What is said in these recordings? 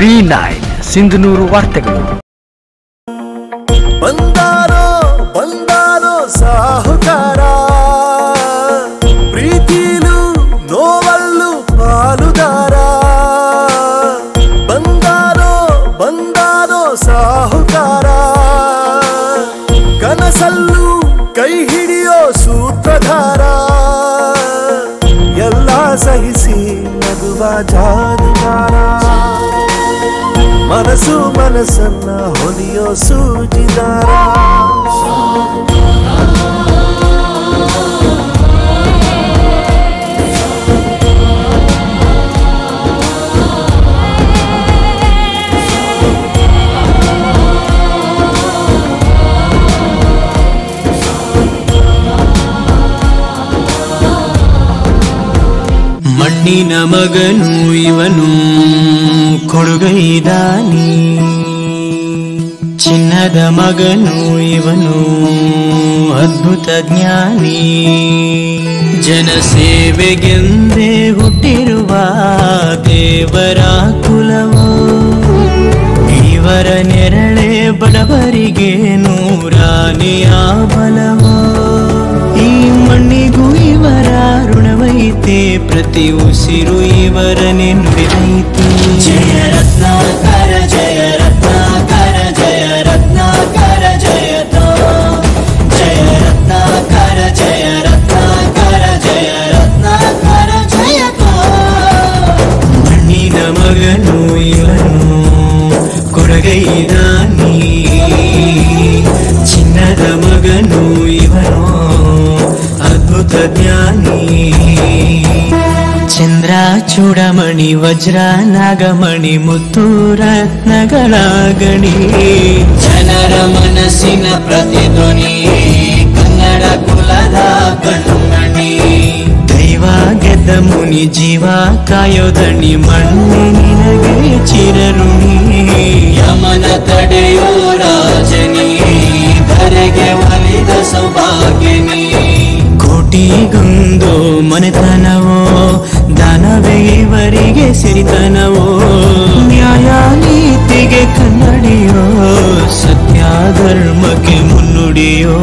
V nine Sindhanur ವಾರ್ತೆಗಳು. ಬಂದಾರೋ ಬಂದಾರೋ ಸಾಹುಕಾರ. ಪ್ರೀತಿಲು, novel ಪಾಲುದಾರ ಬಂದಾರೋ ಬಂದಾರೋ ಸಾಹುಕಾರ. ಕನಸಲ್ಲೂ ಕೈ ಹಿಡಿಯೋ ಸೂತ್ರಧಾರ. ಎಲ್ಲ ಸಹಿಸಿ ನಗುವ ಜಾದುಗಾರ ಮನಸ್ಸು ಮನಸ್ಸನ್ನ ಹೊಲಿಯೋ ಸೂಜಿದಾರ. ಮಣ್ಣಿನ ಮಗನು ಇವನು. ಕೊಡುಗೈದಾನಿ. ಚಿನ್ನದ ಮಗನು ಇವನು ಅದ್ಭುತ ಜ್ಞಾನಿ. ಜನಸೇವೆಗೆಂದೇ ಹುಟ್ಟಿರುವ ದೇವರ ಕುಲವು. ಇವರ ನೆರಳೆ ಬಡವರಿಗೆ ನೂರಾನೆಯ ಬಲವೋ. ಈ ಮಣ್ಣಿಗೂ ಇವರ ಋಣವೈತೆ ಪ್ರತಿ ಉಸಿರು ಇವರನೆ ನುಡಿದೈತೆ ಜಯ ರತ್ನಾಕರ ಜಯ ರತ್ನಾಕರ ಜಯ ರತ್ನಾಕರ ಜಯತೋ ಜಯ ರತ್ನಾಕರ ಜಯ ರತ್ನಾಕರ ಜಯ ರತ್ನಾಕರ ಜಯತೋ ಮಣ್ಣಿನ ಮಗನು ಇವನು ಕೊಡಗೈದಾನಿ ಚಿನ್ನದ ಮಗನು ಇವನು ಅದ್ಭುತ ಜ್ಞಾನಿ ಚಂದ್ರ ಚೂಡಮಣಿ ವಜ್ರ ನಾಗಮಣಿ ಮುತ್ತು ರತ್ನಗಳಾಗಣಿ ಜನರ ಮನಸ್ಸಿನ ಪ್ರತಿಧ್ವನಿ ಕನ್ನಡ ಕುಲದ ಕಣ್ಣುಮಣಿ ದೈವ ಗೆದ್ದ ಮುನಿ ಜೀವ ಕಾಯೋದಣಿ ಮಣ್ಣಿ ನಿನಗೆ ಚಿರಋಣಿ. ಯಮನ ತಡೆಯೋ ರಾಜನಿ ಧರೆಗೆ ಒಲಿದ ಸೌಭಾಗ್ಯನಿ. ಕೋಟಿಗೊಂದು ಮನೆತನವೋ ಇವರಿಗೆ ಸಿರಿತನವೋ? ನ್ಯಾಯ ನೀತಿಗೆ ಕನ್ನಡಿಯೋ? ಸತ್ಯ ಧರ್ಮಕ್ಕೆ ಮುನ್ನುಡಿಯೋ?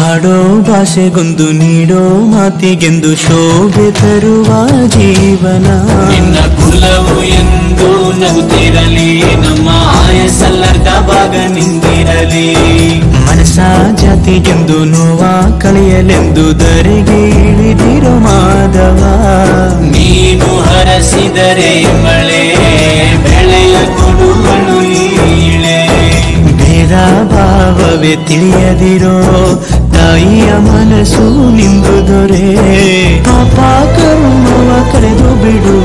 ಹಾಡೋ ಭಾಷೆಗೊಂದು ನೀಡೋ ಮಾತಿಗೆಂದು ಶೋಭೆ ತರುವ ಜೀವನ. ನಿನ್ನ ಕುಲವು ಎಂದು ನಗುತ್ತಿರಲಿ ನಮ್ಮ ಆಯಸಲ್ಲದ ಭಾಗ ನಿಂತಿರಲಿ. ಮನಸ ಜಾತಿಗೆಂದು ನೋವ ಕಲಿಯಲೆಂದು ದರೆಗೆ ಇಳಿದಿರೋ ಮಾಧವ. ನೀನು ಹರಸಿದರೆ ಮಳೆ ಬೆಳೆಯ ಕೊಡುವಳು ಭೇದ ಭಾವವೇ ತಿಳಿಯದಿರೋ ತಾಯಿಯ ಮನಸ್ಸು ನಿಂದು ದೊರೆ. ಪಾಪ ಕರ್ಮವ ಕರೆದು ಬಿಡು.